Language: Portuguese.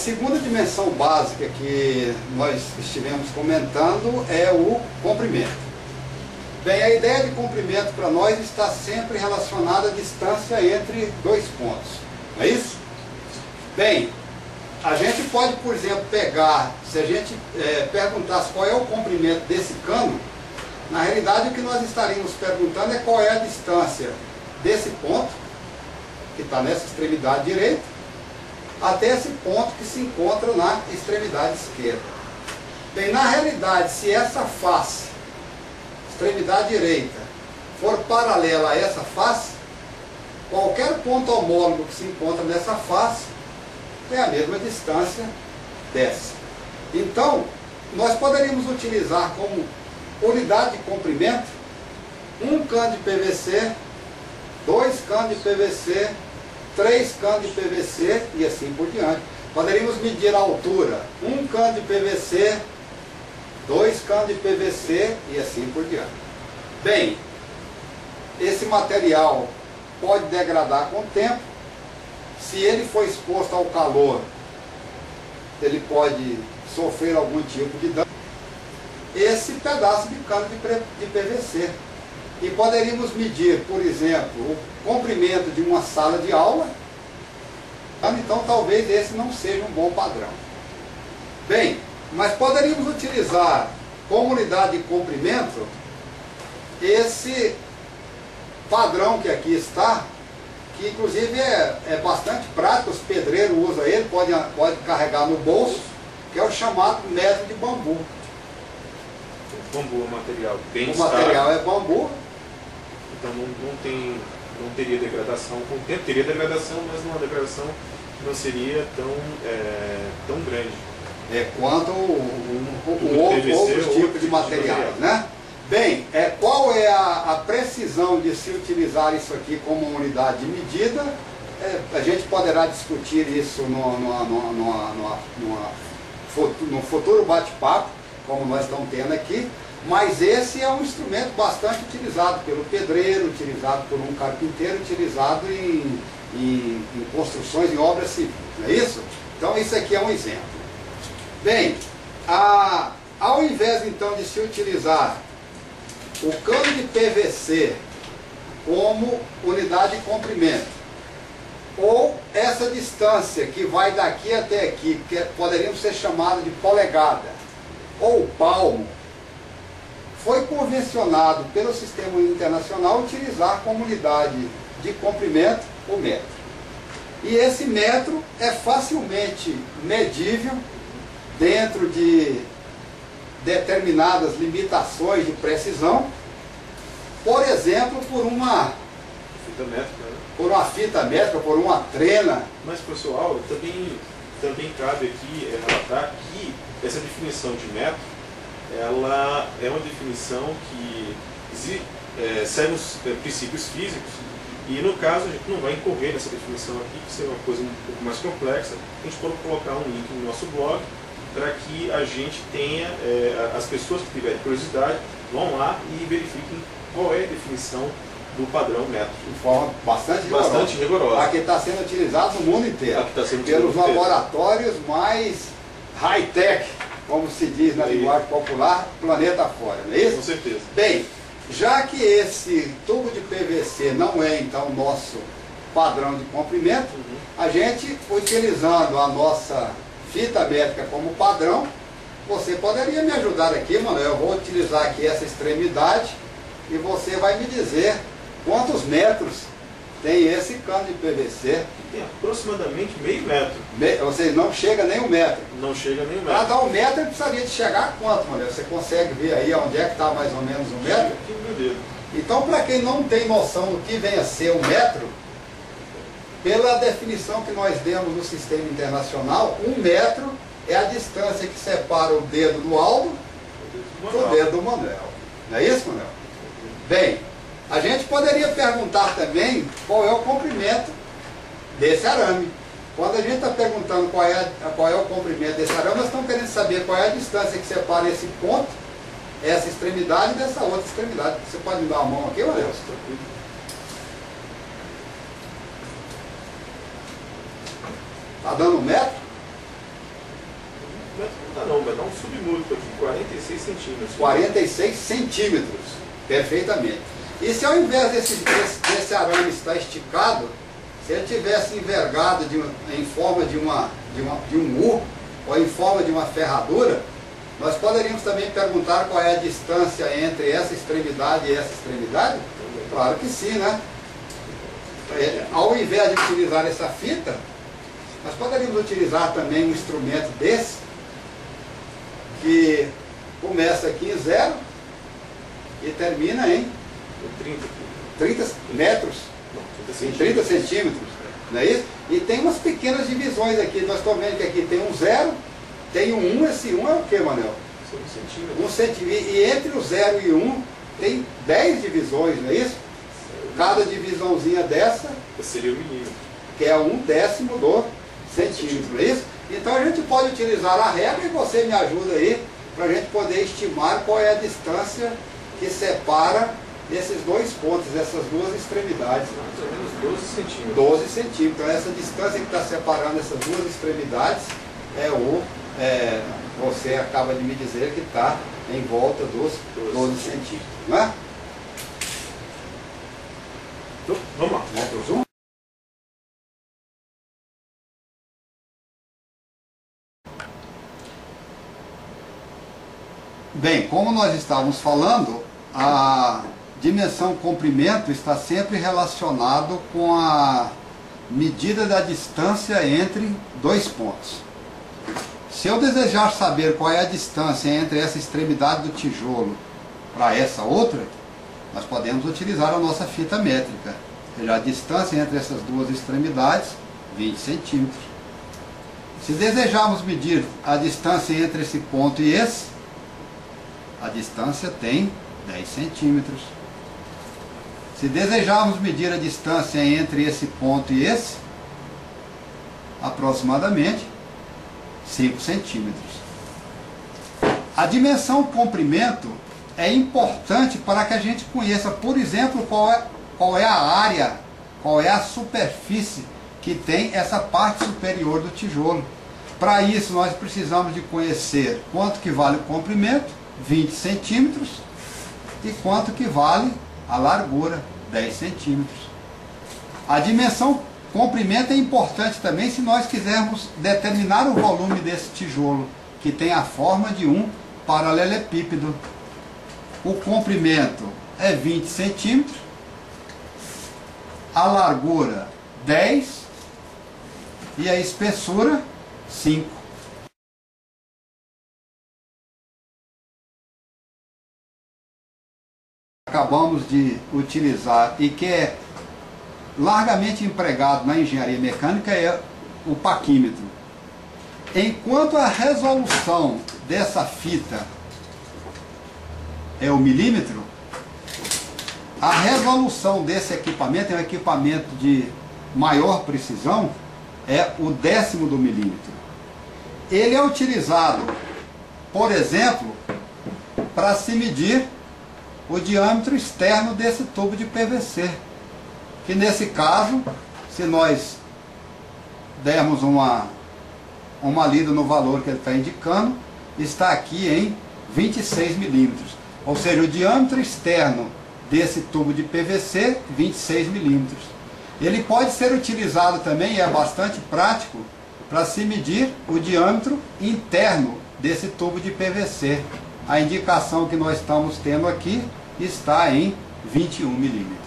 A segunda dimensão básica que nós estivemos comentando é o comprimento. Bem, a ideia de comprimento para nós está sempre relacionada à distância entre dois pontos. Não é isso? Bem, a gente pode, por exemplo, pegar, se a gente é, perguntasse qual é o comprimento desse cano, na realidade o que nós estaríamos perguntando é qual é a distância desse ponto, que está nessa extremidade direita, até esse ponto que se encontra na extremidade esquerda. Bem, na realidade, se essa face, extremidade direita, for paralela a essa face, qualquer ponto homólogo que se encontra nessa face é a mesma distância dessa. Então, nós poderíamos utilizar como unidade de comprimento um cano de PVC, dois canos de PVC, três canos de PVC e assim por diante. Poderíamos medir a altura, um cano de PVC, dois canos de PVC e assim por diante. Bem, esse material pode degradar com o tempo. Se ele for exposto ao calor, ele pode sofrer algum tipo de dano. Esse pedaço de cano de PVC. E poderíamos medir, por exemplo, o comprimento de uma sala de aula. Então talvez esse não seja um bom padrão. Bem, mas poderíamos utilizar como unidade de comprimento esse padrão que aqui está, que inclusive é, é bastante prático, os pedreiros usam ele, podem pode carregar no bolso, que é o chamado metro de bambu. Bambu é um material bem O material é bambu, então não, não, tem, não teria degradação com o tempo, teria degradação, mas uma degradação não seria tão, é, tão grande. É quanto o, outro, outros tipos de materiais, né? Bem, é, qual é a, a, precisão de se utilizar isso aqui como unidade de medida? É, a gente poderá discutir isso no, no, no, no, no, no futuro bate-papo, como nós estamos tendo aqui, mas esse é um instrumento bastante utilizado pelo pedreiro, utilizado por um carpinteiro, utilizado em, em, em construções, em obras civis, não é isso? Então isso aqui é um exemplo. Bem, a, ao invés então de se utilizar o cano de PVC como unidade de comprimento, ou essa distância que vai daqui até aqui, que poderíamos ser chamada de polegada, ou palmo, foi convencionado pelo sistema internacional utilizar como unidade de comprimento o metro. E esse metro é facilmente medível dentro de determinadas limitações de precisão, por exemplo, por uma fita métrica, né? por uma fita métrica, por uma trena. Mas pessoal, também, também cabe aqui é, relatar que essa definição de metro ela é uma definição que é, segue os é, princípios físicos e no caso a gente não vai incorrer nessa definição aqui, que seria uma coisa um pouco mais complexa. A gente pode colocar um link no nosso blog para que a gente tenha, é, as pessoas que tiverem curiosidade, vão lá e verifiquem qual é a definição do padrão metro. De forma bastante rigorosa. Bastante rigorosa. Aqui está sendo utilizado no mundo inteiro. Aqui está sendo pelos laboratórios mais high-tech como se diz na linguagem popular, planeta fora, não é isso? Com certeza. Bem, já que esse tubo de PVC não é então nosso padrão de comprimento, a gente, utilizando a nossa fita métrica como padrão, você poderia me ajudar aqui, Manuel. Eu vou utilizar aqui essa extremidade e você vai me dizer quantos metros tem esse cano de PVC. Tem aproximadamente meio metro. Me, ou seja, não chega nem um metro. Não chega nem um metro. Para dar um metro, ele precisaria de chegar a quanto, Manuel? Você consegue ver aí onde é que está mais ou menos um metro? Dedo. Então, para quem não tem noção do que vem a ser um metro, pela definição que nós demos no sistema internacional, um metro é a distância que separa o dedo do Aldo do dedo do Manuel. Não é isso, Manuel? Bem, a gente poderia perguntar também qual é o comprimento desse arame. Quando a gente está perguntando qual é, qual é o comprimento desse arame, nós estamos querendo saber qual é a distância que separa esse ponto, essa extremidade dessa outra extremidade. Você pode me dar a mão aqui, Matheus? Está dando um metro? submúltiplo aqui, 46 centímetros. 46 centímetros, perfeitamente. E se ao invés desse, desse, desse arame estar esticado, se ele tivesse envergado de, em forma de, uma, de, uma, de um U, ou em forma de uma ferradura, nós poderíamos também perguntar qual é a distância entre essa extremidade e essa extremidade? Claro que sim, né? É, ao invés de utilizar essa fita, nós poderíamos utilizar também um instrumento desse, que começa aqui em zero e termina em 30, 30 metros, não, 30, 30 centímetros, não é isso? E tem umas pequenas divisões aqui, nós estamos vendo que aqui tem um zero, tem um 1, esse 1 é o que, Manel? Um centímetro. Um centímetro. E entre o 0 e 1 um, tem 10 divisões, não é isso? Cada divisãozinha dessa seria o milímetro. Que é um décimo do centímetro, não é isso? Então a gente pode utilizar a regra e você me ajuda aí para a gente poder estimar qual é a distância que separa esses dois pontos, essas duas extremidades. Mais ou menos 12 centímetros. 12 centímetros. Então essa distância que está separando essas duas extremidades é o. É, você acaba de me dizer que está em volta dos 12 centímetros. Não é? Então, vamos lá. Vamos para o zoom? Bem, como nós estávamos falando, a dimensão comprimento está sempre relacionado com a medida da distância entre dois pontos. Se eu desejar saber qual é a distância entre essa extremidade do tijolo para essa outra, nós podemos utilizar a nossa fita métrica. Ou seja, a distância entre essas duas extremidades, 20 centímetros. Se desejarmos medir a distância entre esse ponto e esse, a distância tem 10 centímetros. Se desejarmos medir a distância entre esse ponto e esse, aproximadamente 5 centímetros. A dimensão comprimento é importante para que a gente conheça, por exemplo, qual é, qual é a área, qual é a superfície que tem essa parte superior do tijolo. Para isso nós precisamos de conhecer quanto que vale o comprimento, 20 centímetros, e quanto que vale a largura, 10 centímetros. A dimensão comprimento é importante também se nós quisermos determinar o volume desse tijolo, que tem a forma de um paralelepípedo. O comprimento é 20 centímetros, a largura 10 e a espessura 5. Acabamos de utilizar e que é largamente empregado na engenharia mecânica é o paquímetro. Enquanto a resolução dessa fita é o milímetro, a resolução desse equipamento é um equipamento de maior precisão, é o décimo do milímetro. Ele é utilizado, por exemplo, para se medir o diâmetro externo desse tubo de PVC. Que nesse caso, se nós dermos uma, uma lida no valor que ele está indicando, está aqui em 26 milímetros. Ou seja, o diâmetro externo desse tubo de PVC, 26 milímetros. Ele pode ser utilizado também, é bastante prático, para se medir o diâmetro interno desse tubo de PVC. A indicação que nós estamos tendo aqui está em 21 milímetros.